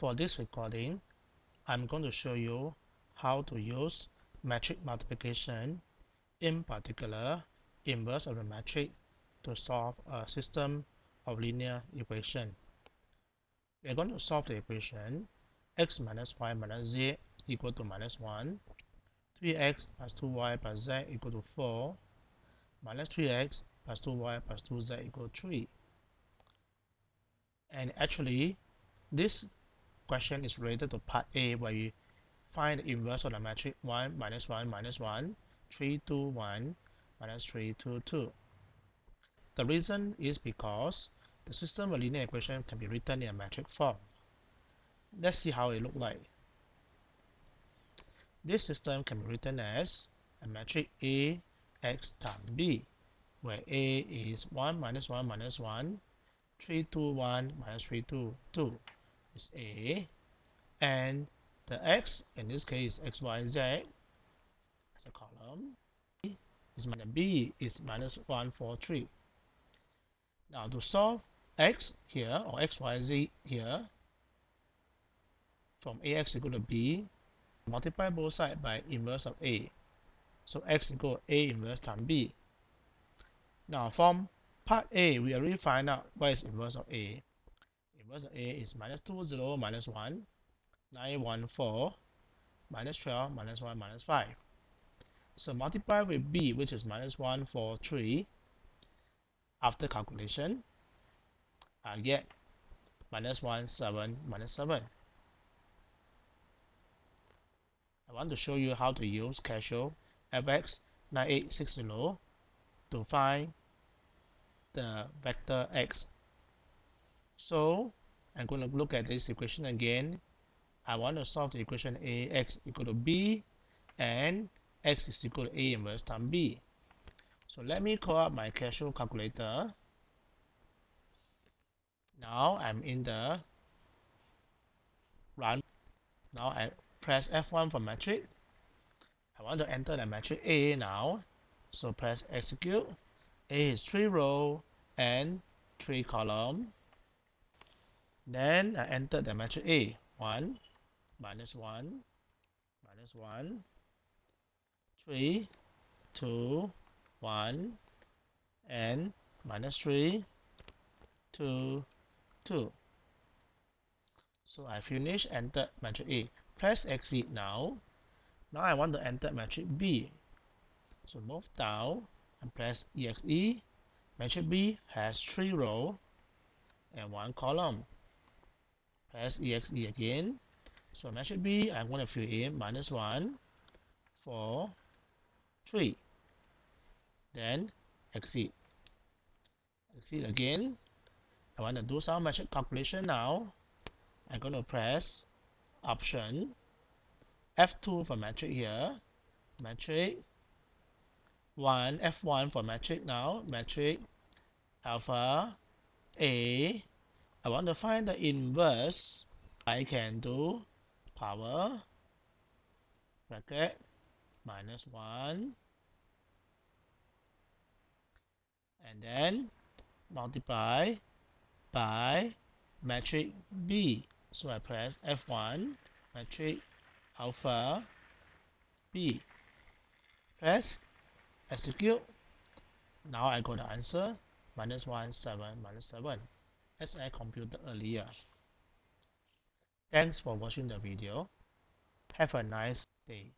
For this recording, I'm going to show you how to use matrix multiplication, in particular inverse of the matrix, to solve a system of linear equation. We're going to solve the equation x minus y minus z equal to minus 1, 3x plus 2y plus z equal to 4, minus 3x plus 2y plus 2z equal to 3. And actually, this question is related to part A where we find the inverse of the matrix 1 minus 1 minus 1, 3, 2, 1, minus 3, 2, 2. The reason is because the system of linear equation can be written in a matrix form. Let's see how it looks like. This system can be written as a matrix A x times B, where A is 1 minus 1 minus 1, 3, 2, 1 minus 3, 2, 2 is A and the X in this case X Y Z as a column is minus B is minus 1 4 3 now to solve X here or X Y Z here from AX equal to B multiply both sides by inverse of A. So X equal A inverse times B. Now from part A we already find out what is inverse of A of A eh, is minus 2, 0, minus 1, 9, 1, 4, minus 12, minus 1, minus 5. So multiply with B, which is minus 1, 4, 3. After calculation, I get minus 1, 7, minus 7. I want to show you how to use Casio fx9860 to find the vector x. So I'm going to look at this equation again. I want to solve the equation ax equal to b and x is equal to a inverse times b. So let me call up my Casio calculator. Now I'm in the run. Now I press F1 for matrix. I want to enter the matrix A now. So press execute. A is 3 row and 3 column. Then I enter the matrix A. 1, minus 1, minus 1, 3, 2, 1, and minus 3, 2, 2. So I finish, enter matrix A. Press exit now. Now I want to enter matrix B. So move down and press EXE. Matrix B has 3 rows and 1 column press exe again. So that matrix B I'm going to fill in minus 1 4 3 then exit. Exit again. I want to do some matrix calculation now. I'm going to press option F2 for matrix here. Matrix 1 F1 for matrix now. Matrix alpha A I want to find the inverse, I can do power bracket minus 1 and then multiply by matrix B. So I press F1 matrix alpha B. Press execute. Now I got the answer minus 1, 7, minus 7 as I computed earlier. Thanks for watching the video. Have a nice day.